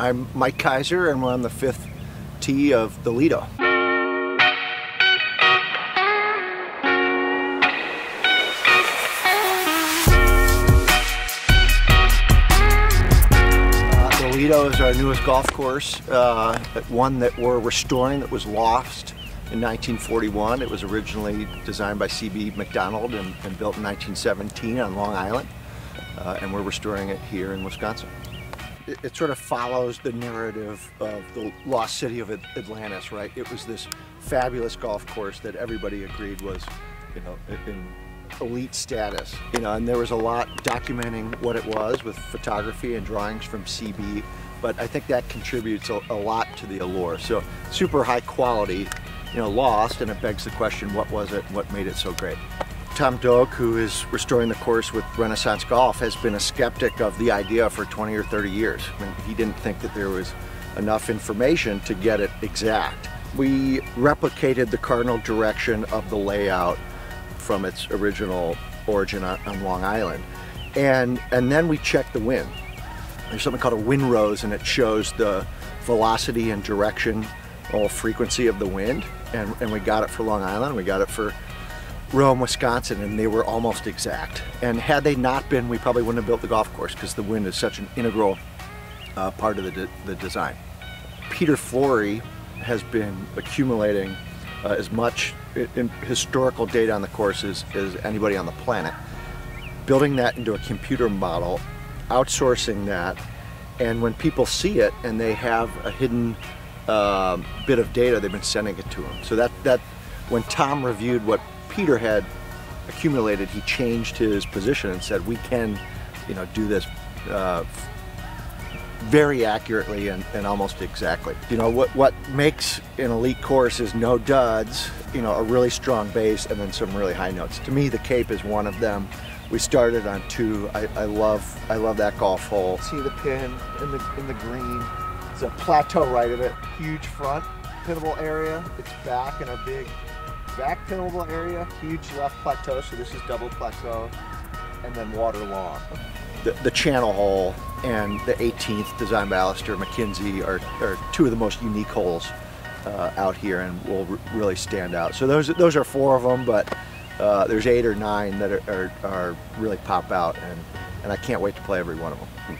I'm Mike Keiser and we're on the fifth tee of the Lido. Uh, Lido is our newest golf course, uh, one that we're restoring that was lost in 1941. It was originally designed by C.B. Macdonald and, and built in 1917 on Long Island, uh, and we're restoring it here in Wisconsin. It, it, sort of follows the narrative of the lost city of Atlantis, right? It was this fabulous golf course that everybody agreed was, you know, in elite status, you know, and there was a lot documenting what it was with photography and drawings from CB, but I think that contributes a, a lot to the allure. So super high quality, you know, lost, and it begs the question, what was it, what made it so great? Tom Doak, who is restoring the course with Renaissance Golf, has been a skeptic of the idea for 20 or 30 years. I mean, he didn't think that there was enough information to get it exact. We replicated the cardinal direction of the layout from its original origin on, on Long Island. And, and then we checked the wind. There's something called a wind rose and it shows the velocity and direction or frequency of the wind. And, and we got it for Long Island, we got it for Rome, Wisconsin, and they were almost exact. And had they not been, we probably wouldn't have built the golf course because the wind is such an integral uh, part of the, de the design. Peter Flory has been accumulating uh, as much historical data on the course as, as anybody on the planet. Building that into a computer model, outsourcing that, and when people see it and they have a hidden uh, bit of data, they've been sending it to them. So that, that when Tom reviewed what Peter had accumulated, he changed his position and said, we can, you know, do this uh, very accurately and, and, almost exactly. You know, what, what makes an elite course is no duds, you know, a really strong base and then some really high notes. To me, the Cape is one of them. We started on two. I, I love I love that golf hole. See the pin in the in the green. It's a plateau right of it. Huge front pinnable area. It's back in a big back pinnable area, huge left plateau, so this is double plateau, and then water long. The, the channel hole and the 18th design by Alister MacKenzie are, are two of the most unique holes uh, out here and will really stand out. So those, those are four of them, but uh, there's eight or nine that are, are, are really pop out, and, and I can't wait to play every one of them.